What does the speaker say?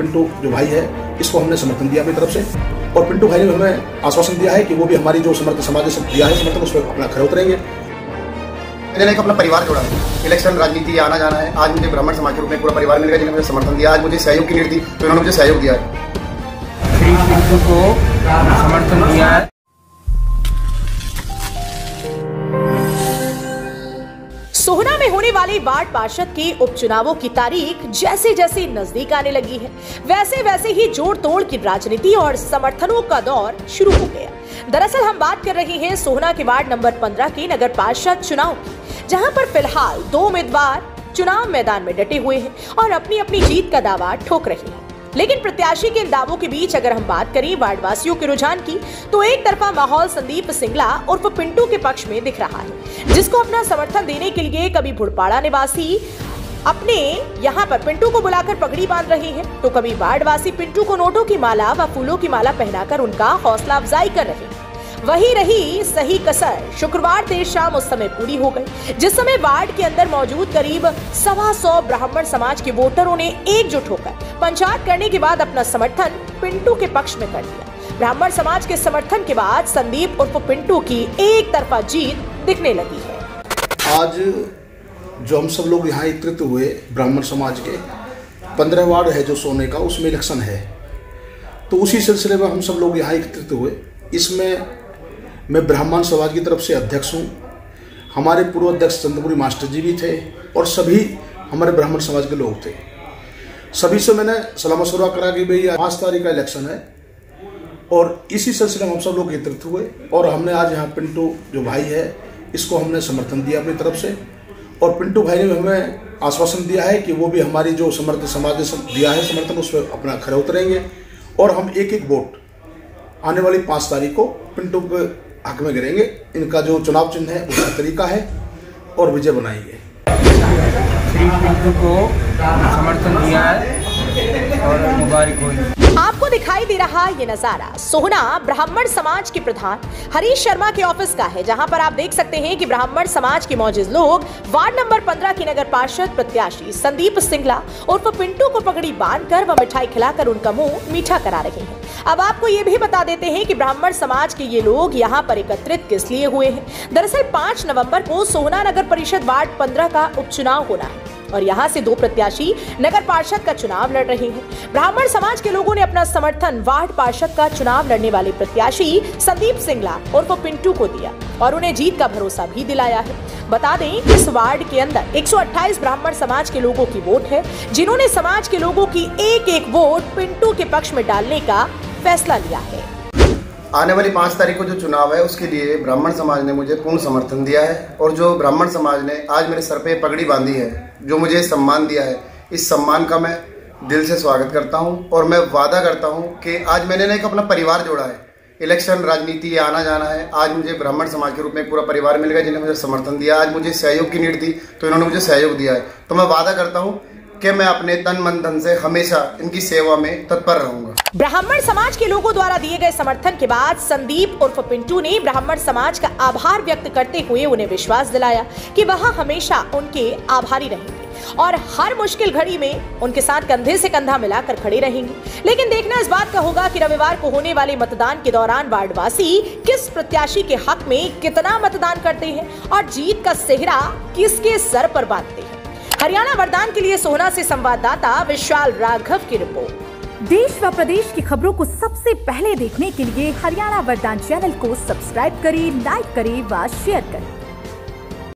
पिंटू जो भाई है इसको हमने समर्थन दिया अपनी तरफ़ से। और पिंटू भाई ने हमें आश्वासन दिया है कि वो भी हमारी जो समर्थन समाज ने दिया है समर्थन उस पर अपना खड़े उतरेंगे। मैंने एक अपना परिवार जोड़ा। इलेक्शन राजनीति आना जाना है। आज मुझे ब्राह्मण समाज के रूप में पूरा परिवार मिल गया जिन्होंने मुझे समर्थन दिया। आज मुझे सहयोग की नीति दी तो उन्होंने मुझे सहयोग दिया। है श्री पिंटू को समर्थन दिया है। होने वाली वार्ड पार्षद के उपचुनावों की तारीख जैसे जैसे नज़दीक आने लगी है वैसे वैसे ही जोड़ तोड़ की राजनीति और समर्थनों का दौर शुरू हो गया। दरअसल हम बात कर रहे हैं सोहना के वार्ड नंबर 15 के नगर पार्षद चुनाव की, जहाँ पर फ़िलहाल दो उम्मीदवार चुनाव मैदान में डटे हुए हैं और अपनी अपनी जीत का दावा ठोक रहे हैं। लेकिन प्रत्याशी के इन दावों के बीच अगर हम बात करें वार्ड वासियों के रुझान की तो एक तरफा माहौल संदीप सिंगला उर्फ़ पिंटू के पक्ष में दिख रहा है, जिसको अपना समर्थन देने के लिए कभी भुड़पाड़ा निवासी अपने यहाँ पर पिंटू को बुलाकर पगड़ी बाँध रहे हैं तो कभी वार्ड वासी पिंटू को नोटों की माला व फूलों की माला पहनाकर उनका हौसला अफजाई कर रहे हैं। वही रही सही कसर, शुक्रवार देर शाम उस समय पूरी हो गई, जिस समय वार्ड के अंदर मौजूद करीब सवा सौ ब्राह्मण समाज के वोटरों ने एकजुट होकर पंचायत करने के बाद अपना समर्थन पिंटू के पक्ष में कर दिया। ब्राह्मण समाज के समर्थन के बाद संदीप उर्फ़ पिंटू की एक तरफा जीत दिखने लगी है। आज जो हम सब लोग यहाँ एकत्रित हुए ब्राह्मण समाज के, पंद्रह वार्ड है जो सोने का, उसमें इलेक्शन है। तो उसी सिलसिले में हम सब लोग यहाँ एकत्रित हुए। इसमें मैं ब्राह्मण समाज की तरफ़ से अध्यक्ष हूँ। हमारे पूर्व अध्यक्ष चंद्रपुरी मास्टर जी भी थे और सभी हमारे ब्राह्मण समाज के लोग थे। सभी से मैंने सलाह मशुरा करा कि भाई पाँच तारीख का इलेक्शन है। और इसी सिलसिले में हम सब लोग एकत्रित हुए और हमने आज यहाँ पिंटू जो भाई है, इसको हमने समर्थन दिया अपनी तरफ़ से। और पिंटू भाई ने हमें आश्वासन दिया है कि वो भी हमारी जो समर्थ समाज ने दिया है समर्थन, उस पर अपना खड़े उतरेंगे। और हम एक एक वोट आने वाली पाँच तारीख को पिंटू के हक में गिरेंगे। इनका जो चुनाव चिन्ह है, उसका तरीका है और विजय बनाएँगे। श्री पिंटू को समर्थन दिया है। और मुबारक हो। आपको दिखाई दे रहा ये नज़ारा सोहना ब्राह्मण समाज के प्रधान हरीश शर्मा के ऑफ़िस का है, जहाँ पर आप देख सकते हैं कि ब्राह्मण समाज के मौजूद लोग वार्ड नंबर 15 के नगर पार्षद प्रत्याशी संदीप सिंगला उर्फ़ पिंटू को पगड़ी बांधकर व मिठाई खिलाकर उनका मुँह मीठा करा रहे हैं। अब आपको ये भी बता देते हैं कि ब्राह्मण समाज के ये लोग यहाँ पर एकत्रित किस लिए हुए हैं? दरअसल पाँच नवंबर को सोहना नगर परिषद वार्ड पंद्रह का उपचुनाव होना है। और यहाँ से दो प्रत्याशी नगर पार्षद का चुनाव लड़ रहे हैं। ब्राह्मण समाज के लोगों ने अपना समर्थन वार्ड पार्षद का चुनाव लड़ने वाले प्रत्याशी संदीप सिंगला उर्फ़ पिंटू को दिया और उन्हें जीत का भरोसा भी दिलाया है। बता दें इस वार्ड के अंदर 128 ब्राह्मण समाज के लोगों की वोट है, जिन्होंने समाज के लोगों की एक एक वोट पिंटू के पक्ष में डालने का फैसला लिया है। आने वाली पाँच तारीख को जो चुनाव है, उसके लिए ब्राह्मण समाज ने मुझे पूर्ण समर्थन दिया है और जो ब्राह्मण समाज ने आज मेरे सर पे पगड़ी बांधी है, जो मुझे सम्मान दिया है, इस सम्मान का मैं दिल से स्वागत करता हूँ और मैं वादा करता हूँ कि आज मैंने ना एक अपना परिवार जोड़ा है। इलेक्शन, राजनीति, ये आना जाना है। आज मुझे ब्राह्मण समाज के रूप में पूरा परिवार मिल गया जिन्होंने मुझे समर्थन दिया, आज मुझे सहयोग की नीड थी तो इन्होंने मुझे सहयोग दिया है। तो मैं वादा करता हूँ कि मैं अपने तन मन धन से हमेशा इनकी सेवा में तत्पर रहूँगा। ब्राह्मण समाज के लोगों द्वारा दिए गए समर्थन के बाद संदीप उर्फ़ पिंटू ने ब्राह्मण समाज का आभार व्यक्त करते हुए उन्हें विश्वास दिलाया कि वह हमेशा उनके आभारी रहेंगे और हर मुश्किल घड़ी में उनके साथ कंधे से कंधा मिलाकर खड़े रहेंगे। लेकिन देखना इस बात का होगा कि रविवार को होने वाले मतदान के दौरान वार्डवासी किस प्रत्याशी के हक में कितना मतदान करते हैं और जीत का सेहरा किसके सर पर बांधते हरियाणा वरदान के लिए सोना से संवाददाता विशाल राघव की रिपोर्ट। देश व प्रदेश की खबरों को सबसे पहले देखने के लिए हरियाणा वरदान चैनल को सब्सक्राइब करें, लाइक करें व शेयर करें।